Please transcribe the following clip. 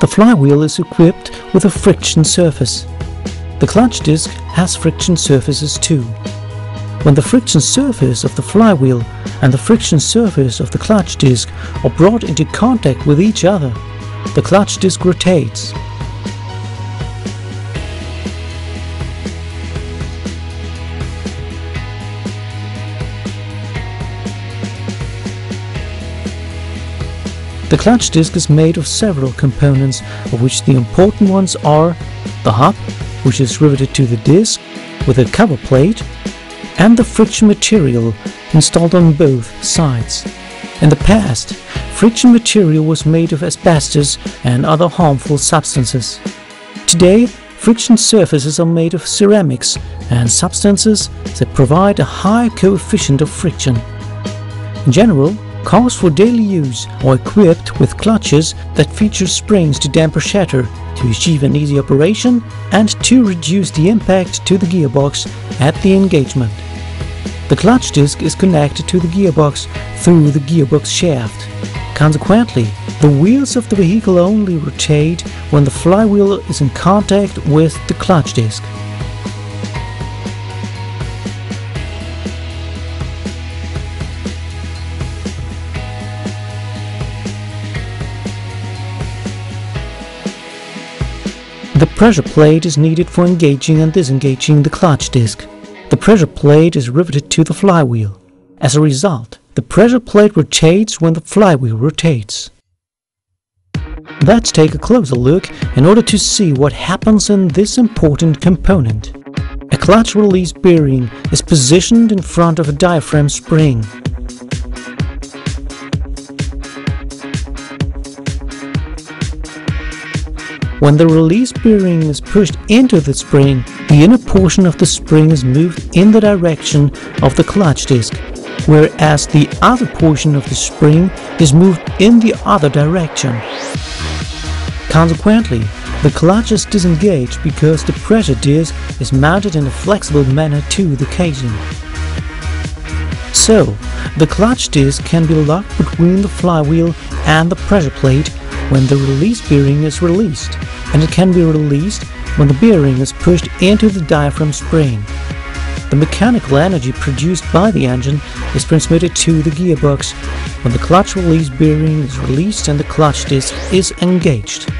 The flywheel is equipped with a friction surface. The clutch disc has friction surfaces too. When the friction surface of the flywheel and the friction surface of the clutch disc are brought into contact with each other, the clutch disc rotates. The clutch disc is made of several components, of which the important ones are the hub, which is riveted to the disc with a cover plate, and the friction material installed on both sides. In the past, friction material was made of asbestos and other harmful substances. Today, friction surfaces are made of ceramics and substances that provide a high coefficient of friction. In general, Cars for daily use are equipped with clutches that feature springs to damper chatter to achieve an easy operation and to reduce the impact to the gearbox at the engagement. The clutch disc is connected to the gearbox through the gearbox shaft. Consequently, the wheels of the vehicle only rotate when the flywheel is in contact with the clutch disc. The pressure plate is needed for engaging and disengaging the clutch disc. The pressure plate is riveted to the flywheel. As a result, the pressure plate rotates when the flywheel rotates. Let's take a closer look in order to see what happens in this important component. A clutch release bearing is positioned in front of a diaphragm spring. When the release bearing is pushed into the spring, the inner portion of the spring is moved in the direction of the clutch disc, whereas the other portion of the spring is moved in the other direction. Consequently, the clutch is disengaged because the pressure disc is mounted in a flexible manner to the casing. So, the clutch disc can be locked between the flywheel and the pressure plate when the release bearing is released, and it can be released when the bearing is pushed into the diaphragm spring. The mechanical energy produced by the engine is transmitted to the gearbox when the clutch release bearing is released and the clutch disc is engaged.